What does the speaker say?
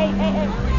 hey, hey, hey.